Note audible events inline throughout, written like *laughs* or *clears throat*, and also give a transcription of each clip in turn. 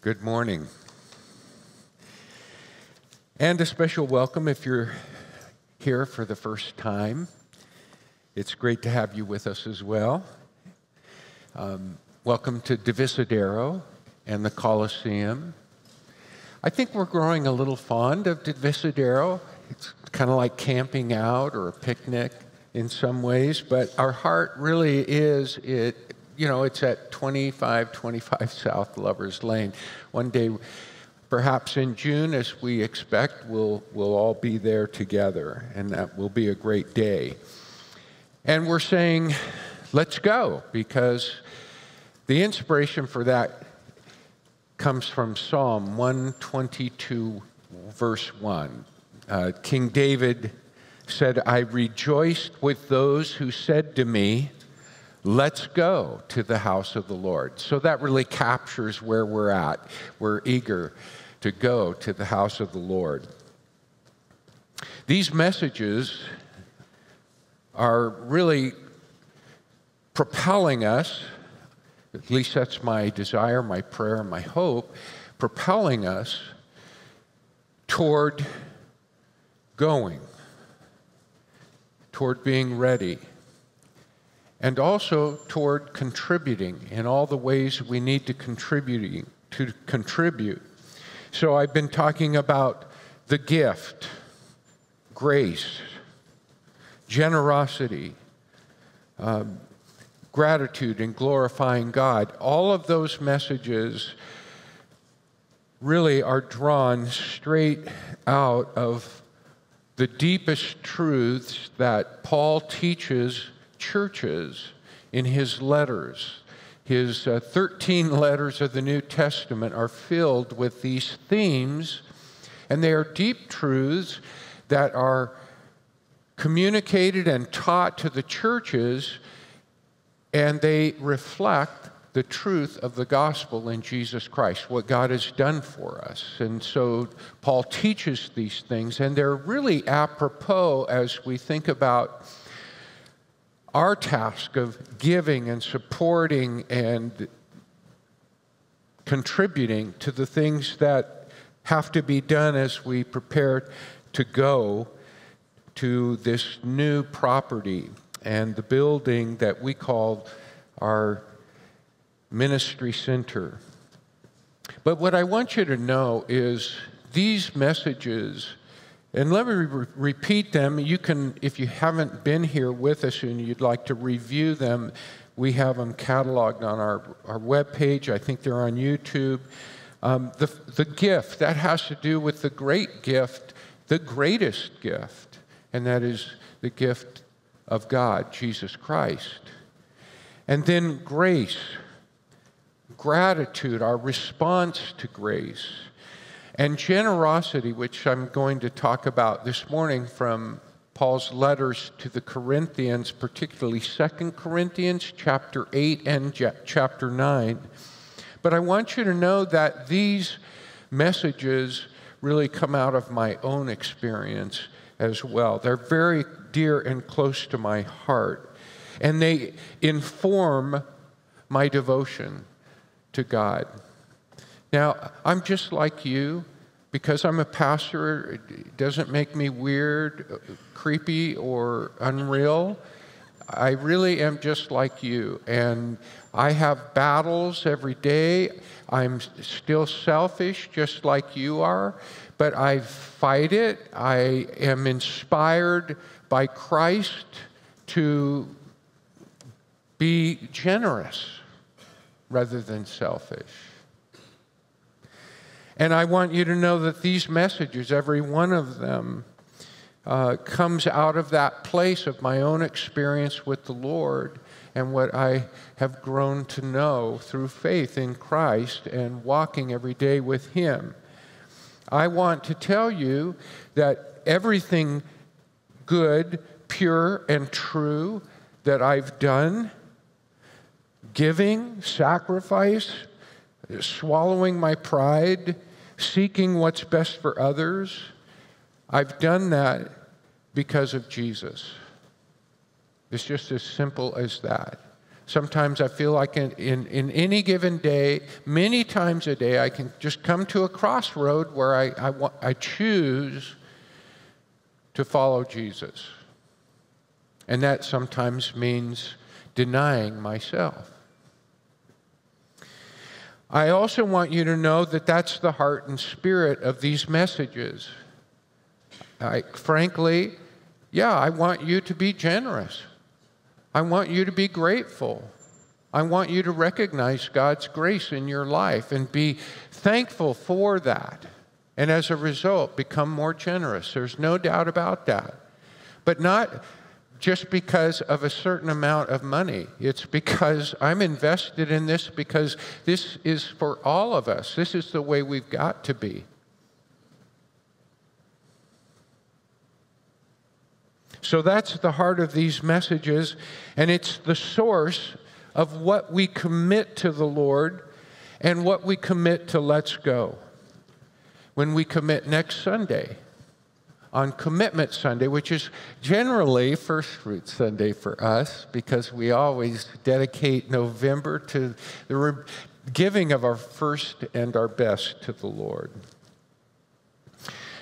Good morning. And a special welcome if you're here for the first time. It's great to have you with us as well. Um, welcome to Divisadero and the Coliseum. I think we're growing a little fond of Divisadero. It's kind of like camping out or a picnic in some ways, but our heart really is it. You know, it's at 2525 *laughs* South Lovers Lane. One day, perhaps in June, as we expect, we'll, we'll all be there together, and that will be a great day. And we're saying, let's go, because the inspiration for that comes from Psalm 122, verse 1. Uh, King David said, I rejoiced with those who said to me, Let's go to the house of the Lord. So that really captures where we're at. We're eager to go to the house of the Lord. These messages are really propelling us, at least that's my desire, my prayer, my hope, propelling us toward going, toward being ready, and also toward contributing in all the ways we need to contribute to contribute. So I've been talking about the gift, grace, generosity, um, gratitude, and glorifying God. All of those messages really are drawn straight out of the deepest truths that Paul teaches churches in his letters. His uh, 13 *laughs* letters of the New Testament are filled with these themes, and they are deep truths that are communicated and taught to the churches, and they reflect the truth of the gospel in Jesus Christ, what God has done for us. And so Paul teaches these things, and they're really apropos as we think about our task of giving and supporting and contributing to the things that have to be done as we prepare to go to this new property and the building that we call our ministry center. But what I want you to know is these messages, and let me re- repeat them. You can, if you haven't been here with us and you'd like to review them, we have them cataloged on our, our webpage. I think they're on YouTube. Um, the, the gift, that has to do with the great gift, the greatest gift, and that is the gift of God, Jesus Christ. And then grace gratitude, our response to grace, and generosity, which I'm going to talk about this morning from Paul's letters to the Corinthians, particularly 2 Corinthians chapter 8 and chapter 9. But I want you to know that these messages really come out of my own experience as well. They're very dear and close to my heart, and they inform my devotion to God. Now, I'm just like you. Because I'm a pastor, it doesn't make me weird, creepy, or unreal. I really am just like you. And I have battles every day. I'm still selfish, just like you are, but I fight it. I am inspired by Christ to be generous rather than selfish. And I want you to know that these messages, every one of them, uh, comes out of that place of my own experience with the Lord and what I have grown to know through faith in Christ and walking every day with Him. I want to tell you that everything good, pure, and true that I've done giving, sacrifice, swallowing my pride, seeking what's best for others. I've done that because of Jesus. It's just as simple as that. Sometimes I feel like in, in, in, any given day, many times a day, I can just come to a crossroad where I, I, I choose to follow Jesus. And that sometimes means denying myself. I also want you to know that that's the heart and spirit of these messages. I, frankly, yeah, I want you to be generous. I want you to be grateful. I want you to recognize God's grace in your life and be thankful for that. And as a result, become more generous. There's no doubt about that. But not just because of a certain amount of money. It's because I'm invested in this because this is for all of us. This is the way we've got to be. So that's the heart of these messages, and it's the source of what we commit to the Lord and what we commit to Let's Go. When we commit next Sunday, on Commitment Sunday, which is generally First Fruit Sunday for us because we always dedicate November to the giving of our first and our best to the Lord.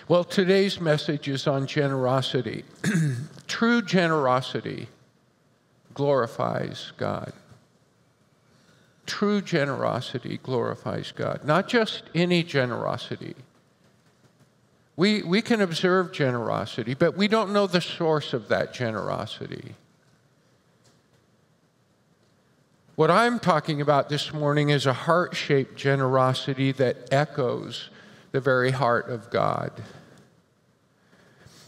Well, today's message is on generosity. *clears throat* True generosity glorifies God. True generosity glorifies God, not just any generosity. We, we can observe generosity, but we don't know the source of that generosity. What I'm talking about this morning is a heart shaped generosity that echoes the very heart of God.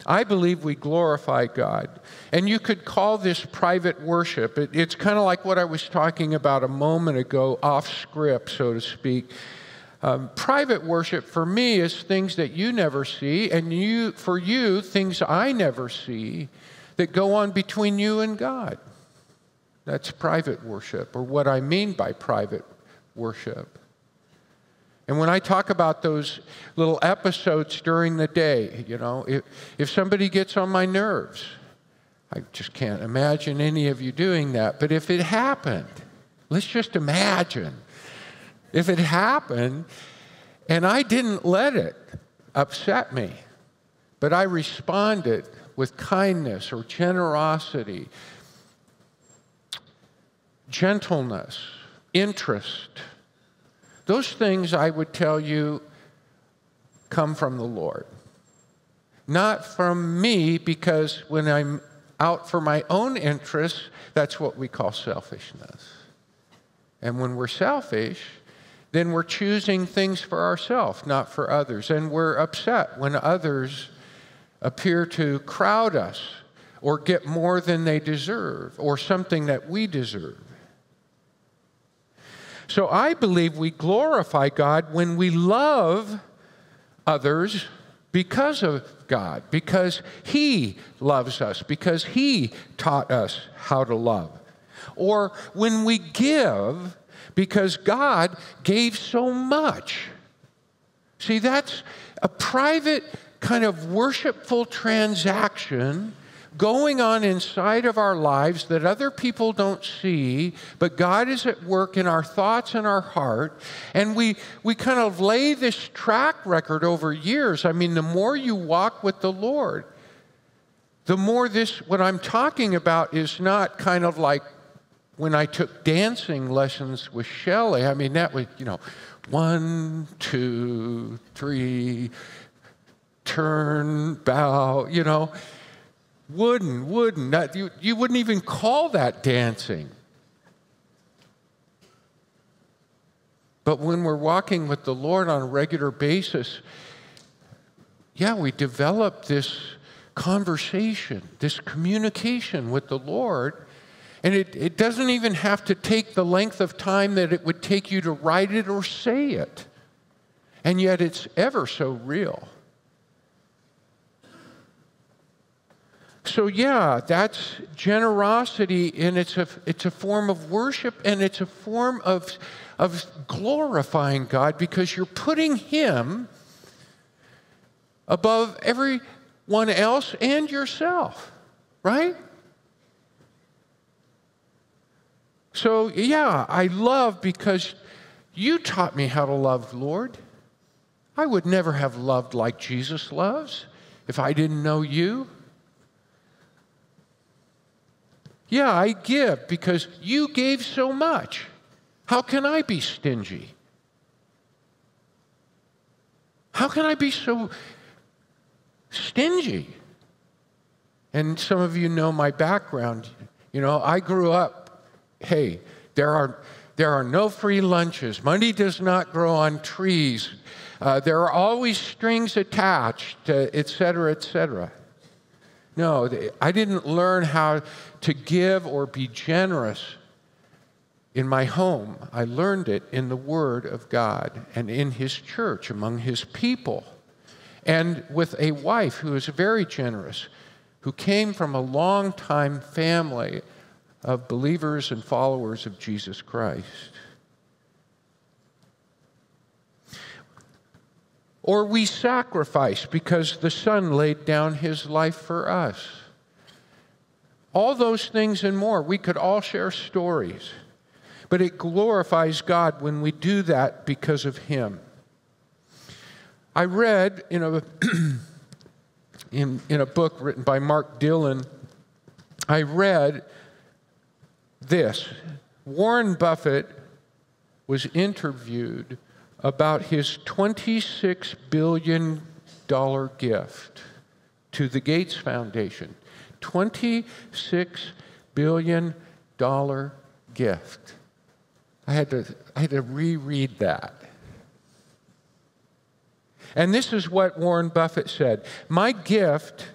I believe we glorify God. And you could call this private worship. It, it's kind of like what I was talking about a moment ago, off script, so to speak. Um, private worship for me is things that you never see, and you, for you, things I never see that go on between you and God. That's private worship, or what I mean by private worship. And when I talk about those little episodes during the day, you know, if, if somebody gets on my nerves, I just can't imagine any of you doing that. But if it happened, let's just imagine if it happened and I didn't let it upset me, but I responded with kindness or generosity, gentleness, interest, those things I would tell you come from the Lord. Not from me, because when I'm out for my own interests, that's what we call selfishness. And when we're selfish, then we're choosing things for ourselves, not for others. And we're upset when others appear to crowd us or get more than they deserve or something that we deserve. So I believe we glorify God when we love others because of God, because He loves us, because He taught us how to love. Or when we give because God gave so much. See, that's a private kind of worshipful transaction going on inside of our lives that other people don't see, but God is at work in our thoughts and our heart. And we, we kind of lay this track record over years. I mean, the more you walk with the Lord, the more this, what I'm talking about is not kind of like when I took dancing lessons with Shelley. I mean, that was, you know, one, two, three, turn, bow, you know wooden, wooden. Not, you, you wouldn't even call that dancing. But when we're walking with the Lord on a regular basis, yeah, we develop this conversation, this communication with the Lord. And it, it doesn't even have to take the length of time that it would take you to write it or say it. And yet it's ever so real. So, yeah, that's generosity, and it's a, it's a form of worship and it's a form of, of glorifying God because you're putting Him above everyone else and yourself, right? So, yeah, I love because you taught me how to love, Lord. I would never have loved like Jesus loves if I didn't know you. Yeah, I give because you gave so much. How can I be stingy? How can I be so stingy? And some of you know my background. You know, I grew up, hey, there are, there are no free lunches. Money does not grow on trees. Uh, there are always strings attached, uh, et cetera, et cetera. No, I didn't learn how to give or be generous in my home. I learned it in the Word of God and in His church, among His people, and with a wife who is very generous, who came from a long time family of believers and followers of Jesus Christ. Or we sacrifice because the Son laid down his life for us. All those things and more. We could all share stories. But it glorifies God when we do that because of Him. I read in a, *clears throat* in, in a book written by Mark Dillon, I read this Warren Buffett was interviewed about his $26 billion gift to the Gates Foundation. $26 billion gift. I had to, I had to reread that. And this is what Warren Buffett said My gift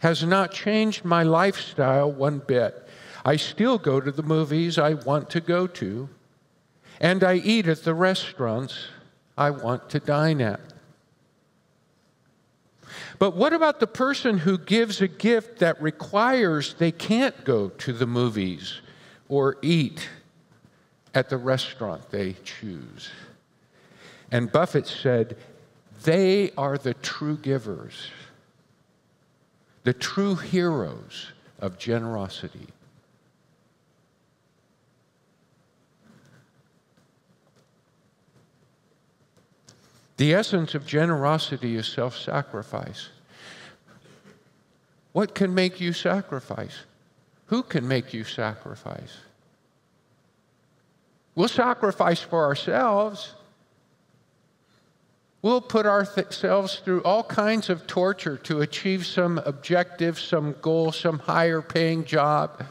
has not changed my lifestyle one bit. I still go to the movies I want to go to, and I eat at the restaurants I want to dine at. But what about the person who gives a gift that requires they can't go to the movies or eat at the restaurant they choose? And Buffett said, they are the true givers, the true heroes of generosity. The essence of generosity is self sacrifice. What can make you sacrifice? Who can make you sacrifice? We'll sacrifice for ourselves. We'll put ourselves through all kinds of torture to achieve some objective, some goal, some higher paying job.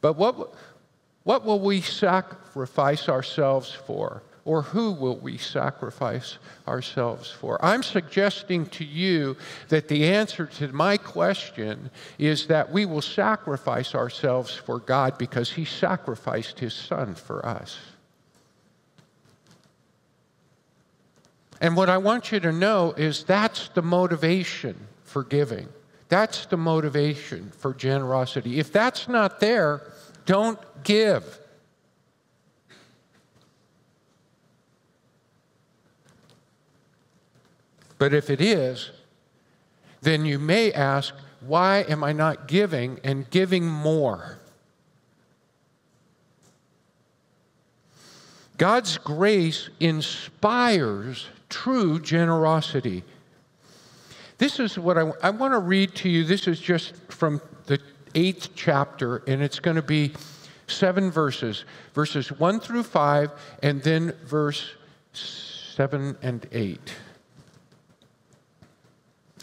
But what, what will we sacrifice ourselves for? Or who will we sacrifice ourselves for? I'm suggesting to you that the answer to my question is that we will sacrifice ourselves for God because He sacrificed His Son for us. And what I want you to know is that's the motivation for giving. That's the motivation for generosity. If that's not there, don't give. But if it is, then you may ask, why am I not giving and giving more? God's grace inspires true generosity. This is what I, I want to read to you. This is just from the eighth chapter, and it's going to be seven verses verses one through five, and then verse seven and eight.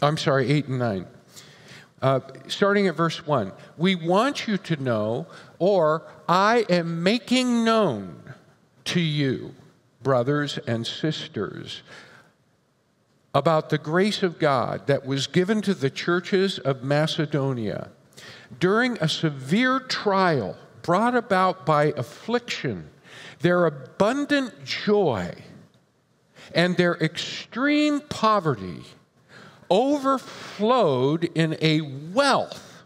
I'm sorry, 8 and 9. Uh, starting at verse 1. We want you to know, or I am making known to you, brothers and sisters, about the grace of God that was given to the churches of Macedonia during a severe trial brought about by affliction, their abundant joy and their extreme poverty overflowed in a wealth.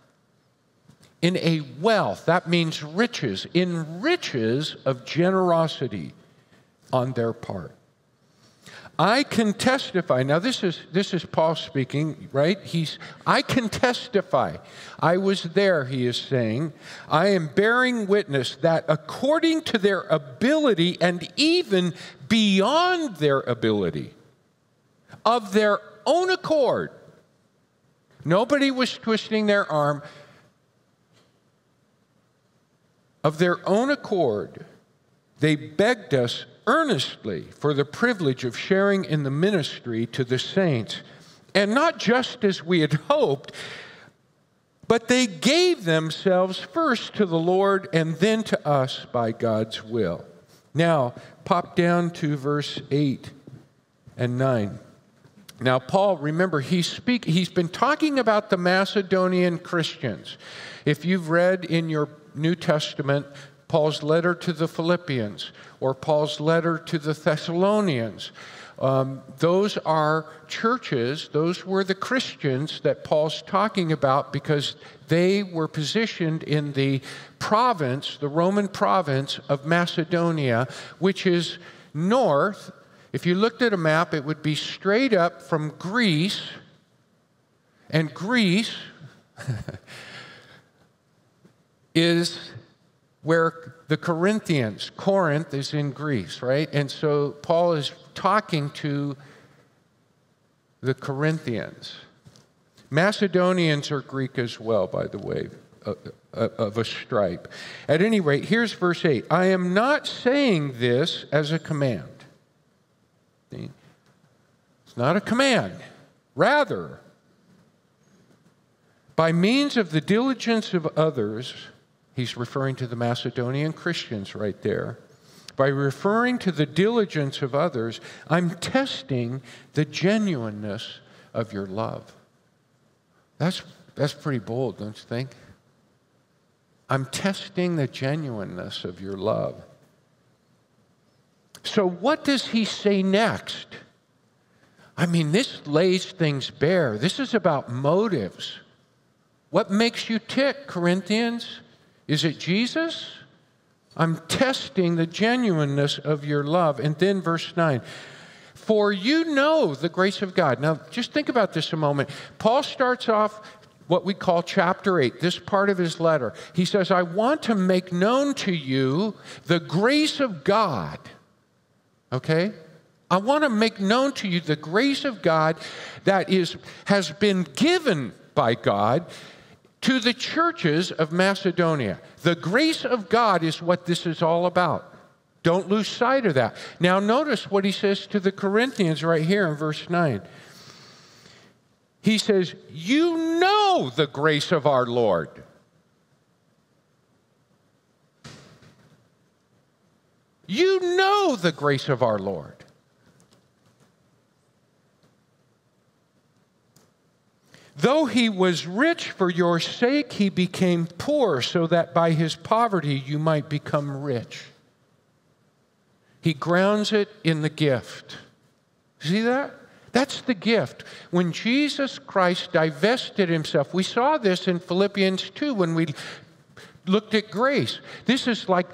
In a wealth, that means riches, in riches of generosity on their part. I can testify. Now, this is, this is Paul speaking, right? He's, I can testify. I was there, he is saying. I am bearing witness that according to their ability and even beyond their ability, of their own accord, nobody was twisting their arm, of their own accord, they begged us earnestly for the privilege of sharing in the ministry to the saints. And not just as we had hoped, but they gave themselves first to the Lord and then to us by God's will. Now, pop down to verse 8 and 9. Now, Paul, remember, he's, speak, he's been talking about the Macedonian Christians. If you've read in your New Testament Paul's letter to the Philippians or Paul's letter to the Thessalonians. Um, those are churches, those were the Christians that Paul's talking about because they were positioned in the province, the Roman province of Macedonia, which is north. If you looked at a map, it would be straight up from Greece, and Greece *laughs* is where the Corinthians, Corinth is in Greece, right? And so Paul is talking to the Corinthians. Macedonians are Greek as well, by the way, uh, uh, uh, of a stripe. At any rate, here's verse 8 I am not saying this as a command. It's not a command. Rather, by means of the diligence of others, He's referring to the Macedonian Christians right there. By referring to the diligence of others, I'm testing the genuineness of your love. That's, that's pretty bold, don't you think? I'm testing the genuineness of your love. So, what does he say next? I mean, this lays things bare. This is about motives. What makes you tick, Corinthians? Is it Jesus? I'm testing the genuineness of your love. And then verse 9. For you know the grace of God. Now, just think about this a moment. Paul starts off what we call chapter 8, this part of his letter. He says, I want to make known to you the grace of God. Okay? I want to make known to you the grace of God that is, has been given by God to the churches of Macedonia. The grace of God is what this is all about. Don't lose sight of that. Now, notice what he says to the Corinthians right here in verse 9. He says, You know the grace of our Lord. You know the grace of our Lord. Though he was rich for your sake, he became poor so that by his poverty you might become rich. He grounds it in the gift. See that? That's the gift. When Jesus Christ divested himself, we saw this in Philippians 2 when we looked at grace. This is like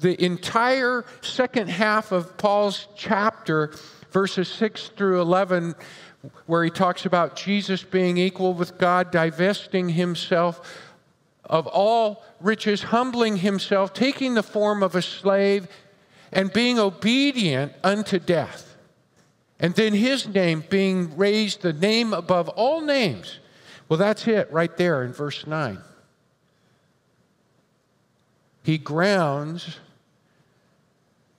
the entire second half of Paul's chapter, verses 6 through 11 where he talks about Jesus being equal with God, divesting himself of all riches, humbling himself, taking the form of a slave, and being obedient unto death. And then his name being raised, the name above all names. Well, that's it right there in verse 9. He grounds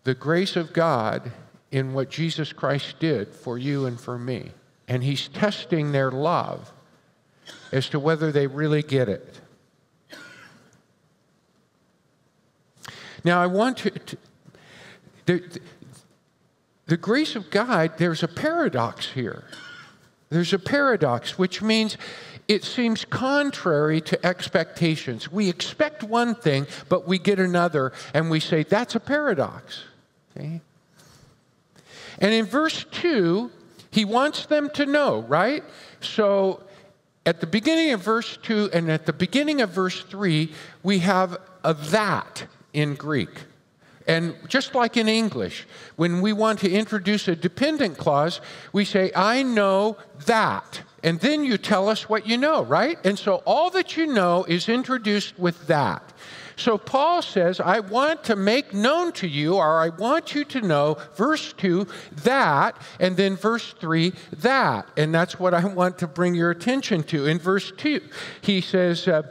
the grace of God in what Jesus Christ did for you and for me and he's testing their love as to whether they really get it. Now, I want to, to the, the grace of God, there's a paradox here. There's a paradox, which means it seems contrary to expectations. We expect one thing, but we get another, and we say, that's a paradox. Okay? And in verse 2, he wants them to know, right? So at the beginning of verse 2 and at the beginning of verse 3, we have a that in Greek. And just like in English, when we want to introduce a dependent clause, we say, I know that. And then you tell us what you know, right? And so all that you know is introduced with that. So Paul says, I want to make known to you, or I want you to know, verse 2, that, and then verse 3, that. And that's what I want to bring your attention to. In verse 2, he says, uh,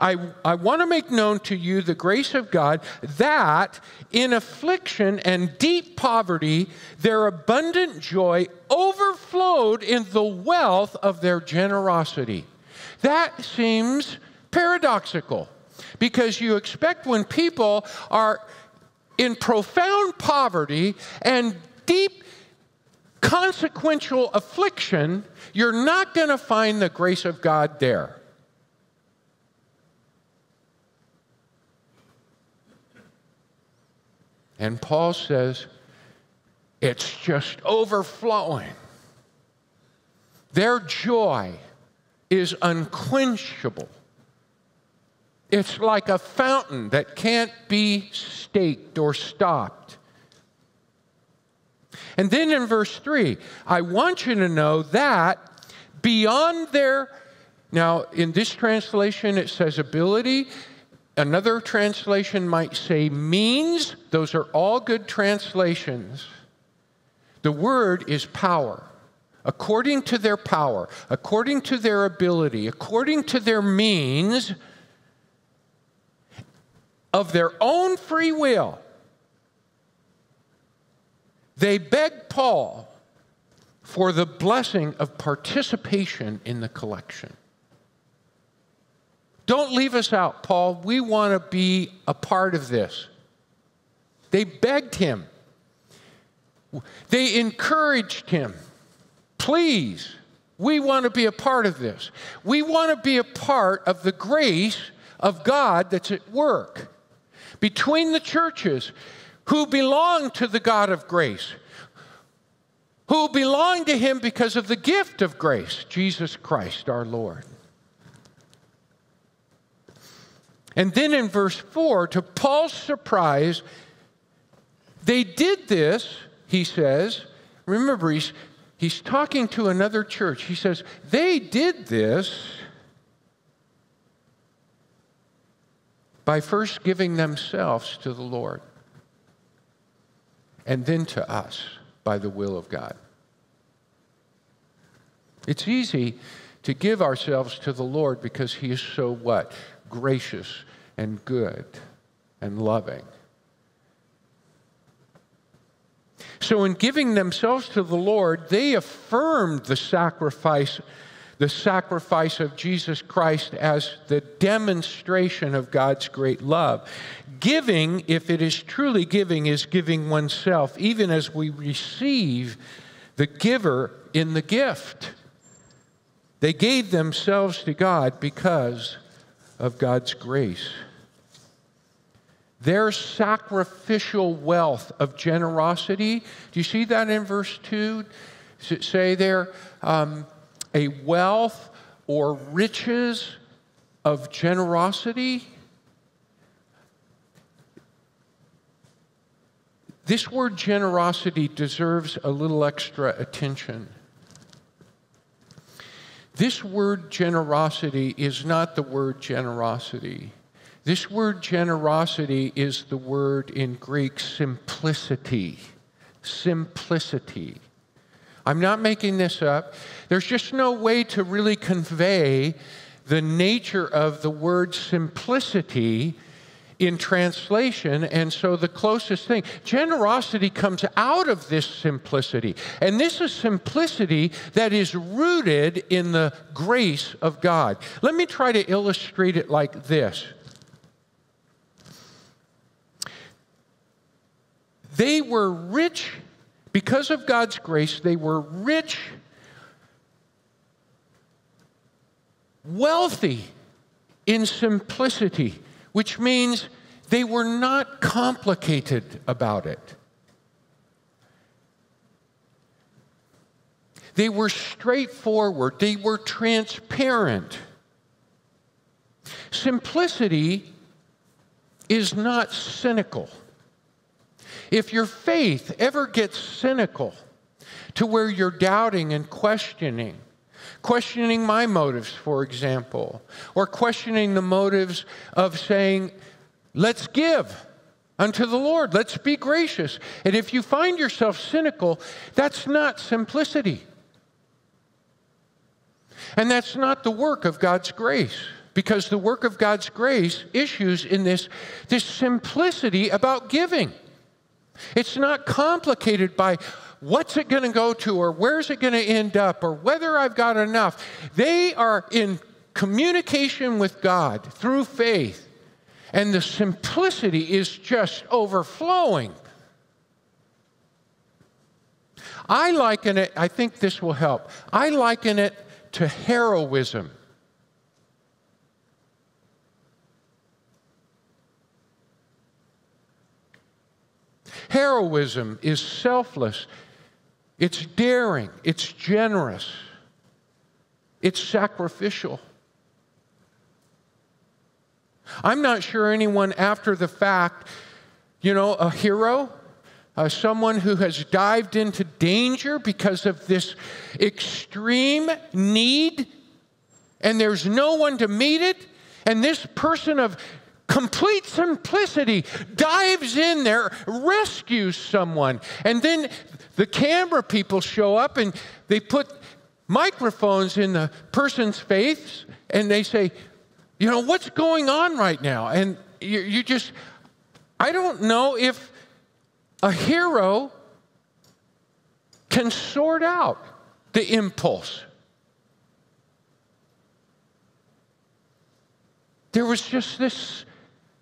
I, I want to make known to you the grace of God that in affliction and deep poverty, their abundant joy overflowed in the wealth of their generosity. That seems paradoxical because you expect when people are in profound poverty and deep consequential affliction, you're not going to find the grace of God there. And Paul says, it's just overflowing. Their joy is unquenchable. It's like a fountain that can't be staked or stopped. And then in verse 3, I want you to know that beyond their, now in this translation it says ability. Another translation might say means. Those are all good translations. The word is power. According to their power, according to their ability, according to their means, of their own free will, they begged Paul for the blessing of participation in the collection. Don't leave us out, Paul. We want to be a part of this. They begged him, they encouraged him. Please, we want to be a part of this. We want to be a part of the grace of God that's at work between the churches who belong to the God of grace, who belong to Him because of the gift of grace, Jesus Christ our Lord. And then in verse 4, to Paul's surprise, they did this, he says. Remember, he's, he's talking to another church. He says, they did this by first giving themselves to the Lord and then to us by the will of God. It's easy to give ourselves to the Lord because He is so what? Gracious and good and loving. So, in giving themselves to the Lord, they affirmed the sacrifice the sacrifice of Jesus Christ as the demonstration of God's great love. Giving, if it is truly giving, is giving oneself, even as we receive the giver in the gift. They gave themselves to God because of God's grace. Their sacrificial wealth of generosity, do you see that in verse 2? Does it say there, um, a wealth or riches of generosity. This word generosity deserves a little extra attention. This word generosity is not the word generosity. This word generosity is the word in Greek simplicity. Simplicity. I'm not making this up. There's just no way to really convey the nature of the word simplicity in translation. And so the closest thing, generosity comes out of this simplicity. And this is simplicity that is rooted in the grace of God. Let me try to illustrate it like this. They were rich because of God's grace, they were rich, wealthy in simplicity, which means they were not complicated about it. They were straightforward, they were transparent. Simplicity is not cynical. if your faith ever gets cynical to where you're doubting and questioning, questioning my motives, for example, or questioning the motives of saying, let's give unto the Lord, let's be gracious. And if you find yourself cynical, that's not simplicity. And that's not the work of God's grace because the work of God's grace issues in this, this simplicity about giving. It's not complicated by what's it going to go to or where's it going to end up or whether I've got enough. They are in communication with God through faith, and the simplicity is just overflowing. I liken it, I think this will help. I liken it to heroism. Heroism is selfless, it's daring, it's generous, it's sacrificial. I'm not sure anyone after the fact, you know, a hero, uh, someone who has dived into danger because of this extreme need, and there's no one to meet it, and this person of complete simplicity, dives in there, rescues someone. And then the camera people show up and they put microphones in the person's face and they say, You know, what's going on right now? And you, you just, I don't know if a hero can sort out the impulse. There was just this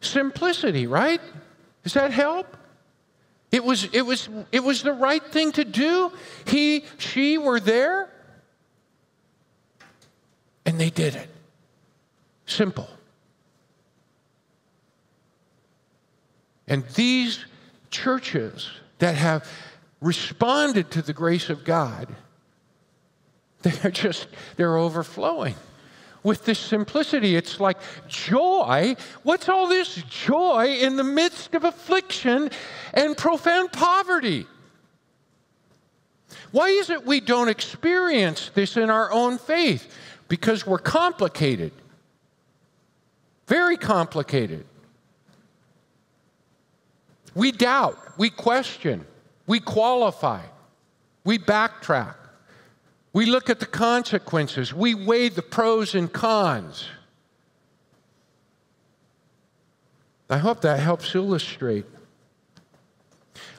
Simplicity, right? Does that help? It was, it, was, it was the right thing to do. He, she were there, and they did it. Simple. And these churches that have responded to the grace of God, *laughs* they're just, they're overflowing with this simplicity. It's like joy. What's all this joy in the midst of affliction and profound poverty? Why is it we don't experience this in our own faith? Because we're complicated. Very complicated. We doubt, we question, we qualify, we backtrack. We look at the consequences. We weigh the pros and cons. I hope that helps illustrate.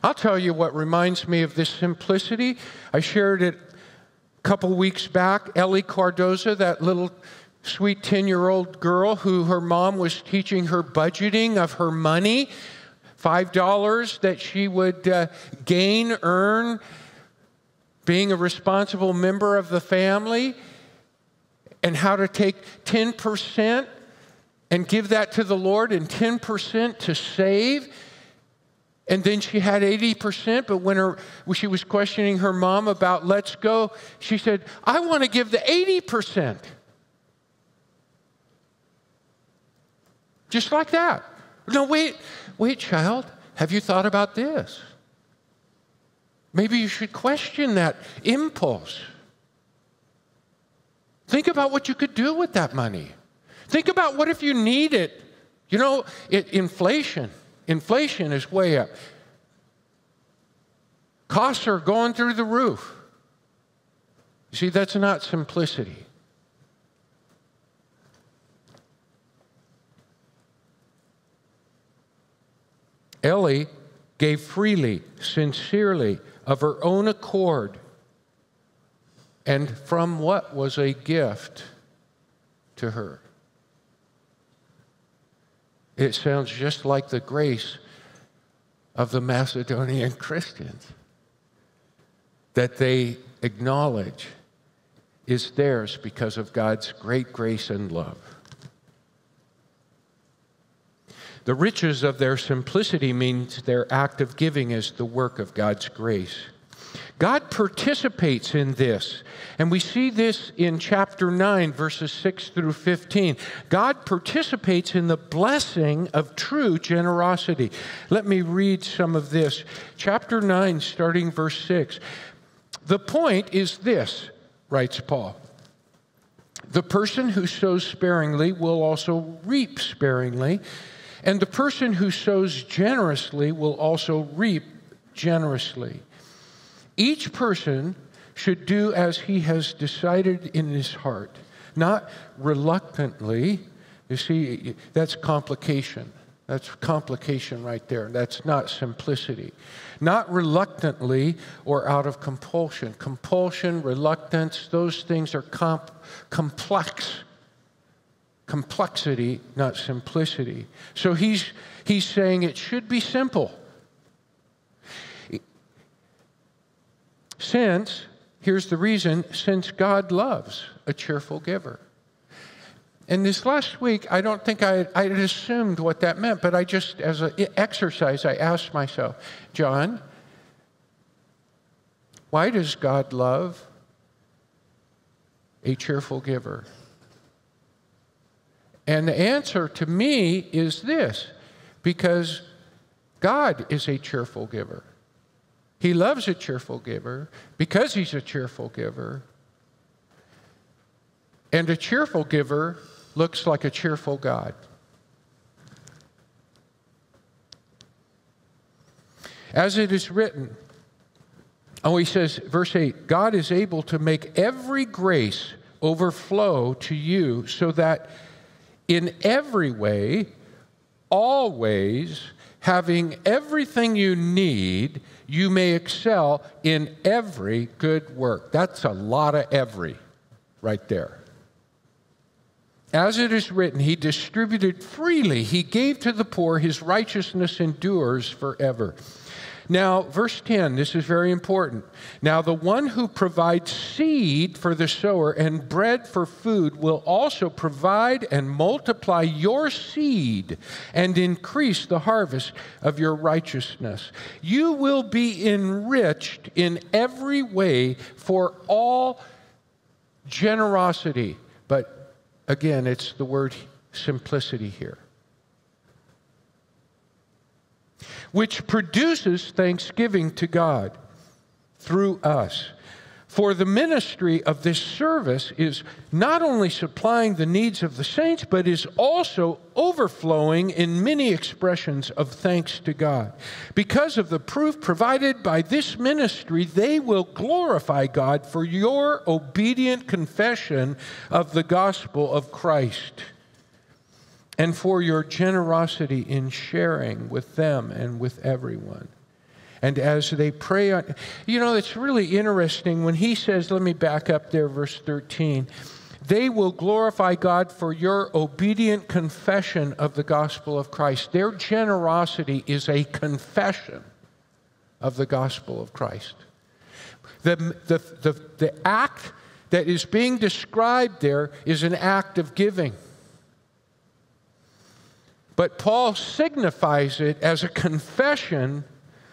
I'll tell you what reminds me of this simplicity. I shared it a couple weeks back. Ellie Cardoza, that little sweet 10 year old girl who her mom was teaching her budgeting of her money, $5 that she would uh, gain, earn being a responsible member of the family and how to take 10% and give that to the Lord and 10% to save. And then she had 80%, but when, her, when she was questioning her mom about let's go, she said, I want to give the 80%. Just like that. No, wait, wait, child. Have you thought about this? Maybe you should question that impulse. Think about what you could do with that money. Think about what if you need it. You know, it, inflation, inflation is way up. Costs are going through the roof. You see, that's not simplicity. Ellie gave freely, sincerely, of her own accord, and from what was a gift to her. It sounds just like the grace of the Macedonian *laughs* Christians that they acknowledge is theirs because of God's great grace and love. The riches of their simplicity means their act of giving is the work of God's grace. God participates in this. And we see this in chapter 9, verses 6 through 15. God participates in the blessing of true generosity. Let me read some of this. Chapter 9, starting verse 6. The point is this, writes Paul. The person who sows sparingly will also reap sparingly, and the person who sows generously will also reap generously. Each person should do as he has decided in his heart, not reluctantly. You see, that's complication. That's complication right there. That's not simplicity. Not reluctantly or out of compulsion. Compulsion, reluctance, those things are comp- complex. Complexity, not simplicity. So he's, he's saying it should be simple. Since, here's the reason, since God loves a cheerful giver. And this last week, I don't think I, I had assumed what that meant, but I just, as an exercise, I asked myself, John, why does God love a cheerful giver? And the answer to me is this because God is a cheerful giver. He loves a cheerful giver because he's a cheerful giver. And a cheerful giver looks like a cheerful God. As it is written, oh, he says, verse 8 God is able to make every grace overflow to you so that in every way, always, having everything you need, you may excel in every good work. That's a lot of every right there. As it is written, he distributed freely, he gave to the poor, his righteousness endures forever. Now, verse 10, this is very important. Now, the one who provides seed for the sower and bread for food will also provide and multiply your seed and increase the harvest of your righteousness. You will be enriched in every way for all generosity. But again, it's the word simplicity here. Which produces thanksgiving to God through us. For the ministry of this service is not only supplying the needs of the saints, but is also overflowing in many expressions of thanks to God. Because of the proof provided by this ministry, they will glorify God for your obedient confession of the gospel of Christ and for your generosity in sharing with them and with everyone. And as they pray on, you know, it's really interesting when he says, let me back up there, verse 13. They will glorify God for your obedient confession of the gospel of Christ. Their generosity is a confession of the gospel of Christ. The, the, the, the act that is being described there is an act of giving. But Paul signifies it as a confession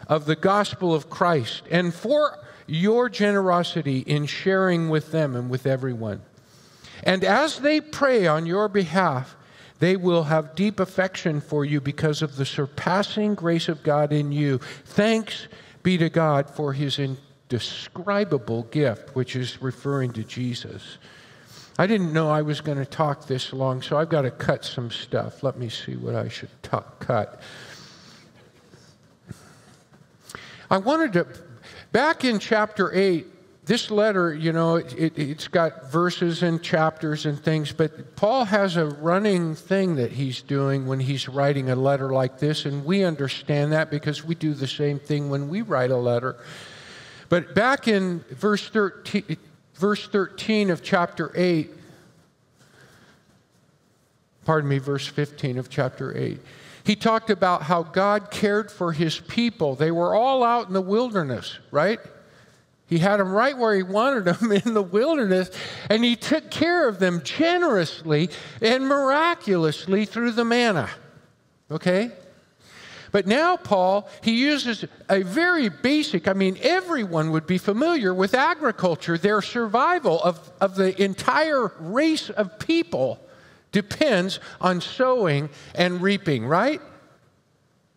of the gospel of Christ and for your generosity in sharing with them and with everyone. And as they pray on your behalf, they will have deep affection for you because of the surpassing grace of God in you. Thanks be to God for his indescribable gift, which is referring to Jesus. I didn't know I was going to talk this long, so I've got to cut some stuff. Let me see what I should talk, cut. I wanted to, back in chapter 8, this letter, you know, it, has got verses and chapters and things, but Paul has a running thing that he's doing when he's writing a letter like this, and we understand that because we do the same thing when we write a letter. But back in verse 13, verse 13 of chapter 8, pardon me, verse 15 of chapter 8. He talked about how God cared for his people. They were all out in the wilderness, right? He had them right where he wanted them *laughs* in the wilderness, and he took care of them generously and miraculously through the manna. Okay? But now, Paul, he uses a very basic, I mean, everyone would be familiar with agriculture. Their survival of, of the entire race of people depends on sowing and reaping, right?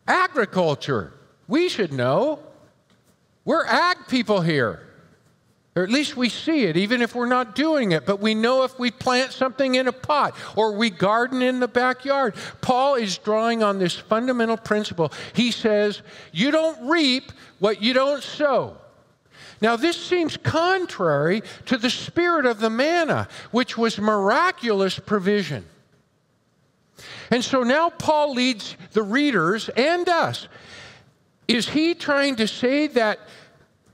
Agriculture. We should know. We're ag people here. Or at least we see it, even if we're not doing it. But we know if we plant something in a pot or we garden in the backyard. Paul is drawing on this fundamental principle. He says, You don't reap what you don't sow. Now, this seems contrary to the spirit of the manna, which was miraculous provision. And so now Paul leads the readers and us. Is he trying to say that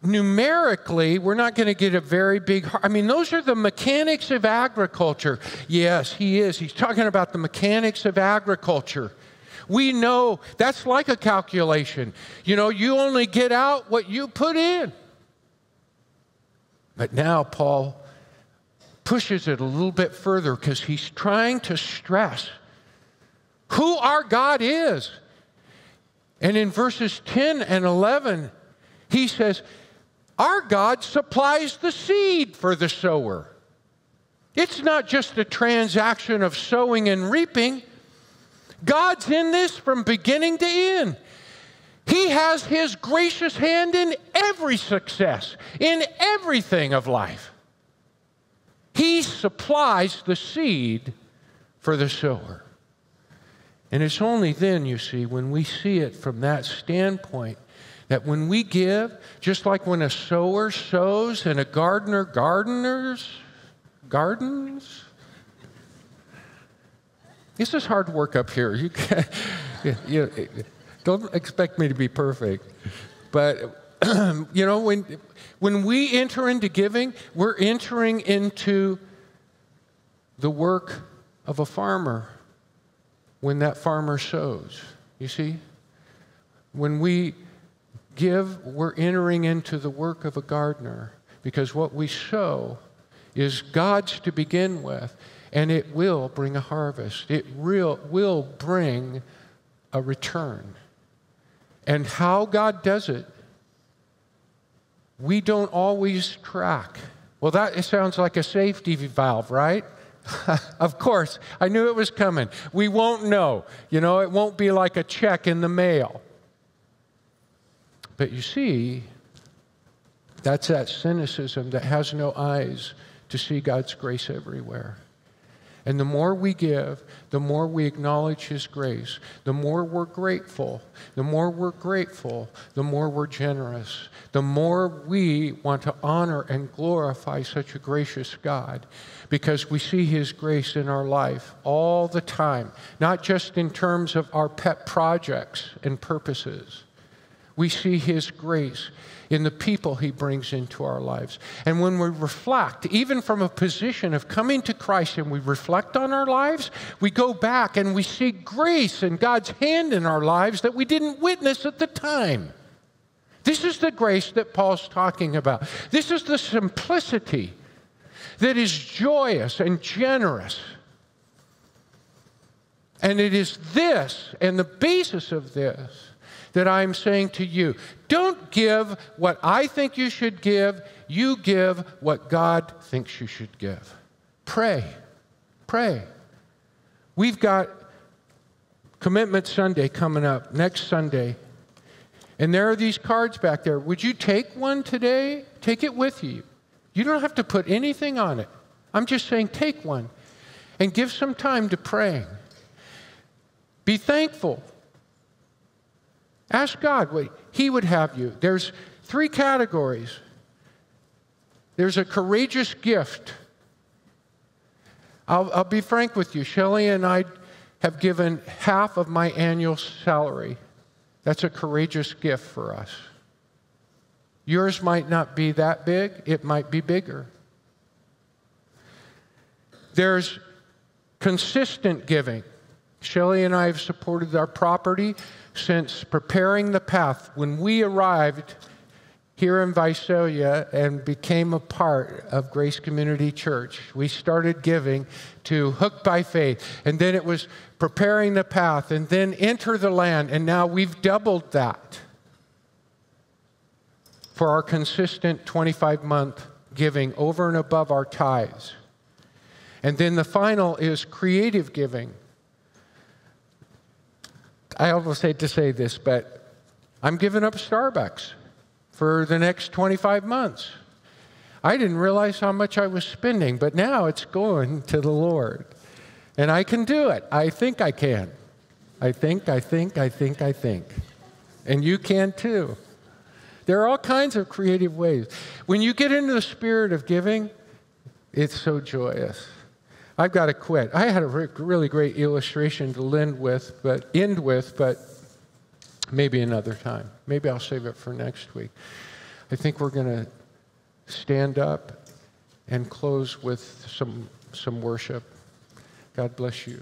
numerically, we're not going to get a very big. I mean, those are the mechanics of agriculture. Yes, he is. He's talking about the mechanics of agriculture. We know that's like a calculation. You know, you only get out what you put in. But now Paul pushes it a little bit further because he's trying to stress who our God is. And in verses 10 and 11, he says, our God supplies the seed for the sower. It's not just a transaction of sowing and reaping. God's in this from beginning to end. He has His gracious hand in every success, in everything of life. He supplies the seed for the sower. And it's only then, you see, when we see it from that standpoint, that when we give, just like when a sower sows and a gardener gardeners, gardens. This is hard work up here. You, can, *laughs* you, you don't expect me to be perfect. But, *clears throat* you know, when, when we enter into giving, we're entering into the work of a farmer when that farmer sows. You see? When we give, we're entering into the work of a gardener because what we sow is God's to begin with, and it will bring a harvest. It real, will bring a return. And how God does it, we don't always track. Well, that sounds like a safety valve, right? *laughs* of course, I knew it was coming. We won't know. You know, it won't be like a check in the mail. But you see, that's that cynicism that has no eyes to see God's grace everywhere. And the more we give, the more we acknowledge His grace, the more we're grateful. The more we're grateful, the more we're generous. The more we want to honor and glorify such a gracious God because we see His grace in our life all the time, not just in terms of our pet projects and purposes we see His grace in the people He brings into our lives. And when we reflect, even from a position of coming to Christ and we reflect on our lives, we go back and we see grace and God's hand in our lives that we didn't witness at the time. This is the grace that Paul's talking about. This is the simplicity that is joyous and generous. And it is this and the basis of this that I'm saying to you. Don't give what I think you should give, you give what God thinks you should give. Pray. Pray. We've got Commitment Sunday coming up next Sunday. And there are these cards back there. Would you take one today? Take it with you. You don't have to put anything on it. I'm just saying, take one and give some time to praying. Be thankful Ask God what He would have you. There's three categories there's a courageous gift. I'll, I'll be frank with you. Shelley and I have given half of my annual salary. That's a courageous gift for us. Yours might not be that big, it might be bigger. There's consistent giving. Shelley and I have supported our property since preparing the path. When we arrived here in Visalia and became a part of Grace Community Church. We started giving to Hook by Faith, and then it was preparing the path, and then enter the land, and now we've doubled that for our consistent 25 month giving over and above our tithes. And then the final is creative giving. I almost hate to say this, but I'm giving up Starbucks for the next 25 months. I didn't realize how much I was spending, but now it's going to the Lord. And I can do it. I think I can. I think, I think, I think, I think. And you can too. There are all kinds of creative ways. When you get into the spirit of giving, it's so joyous. I've got to quit. I had a really great illustration to end with, but end with, but maybe another time. Maybe I'll save it for next week. I think we're going to stand up and close with some, some worship. God bless you.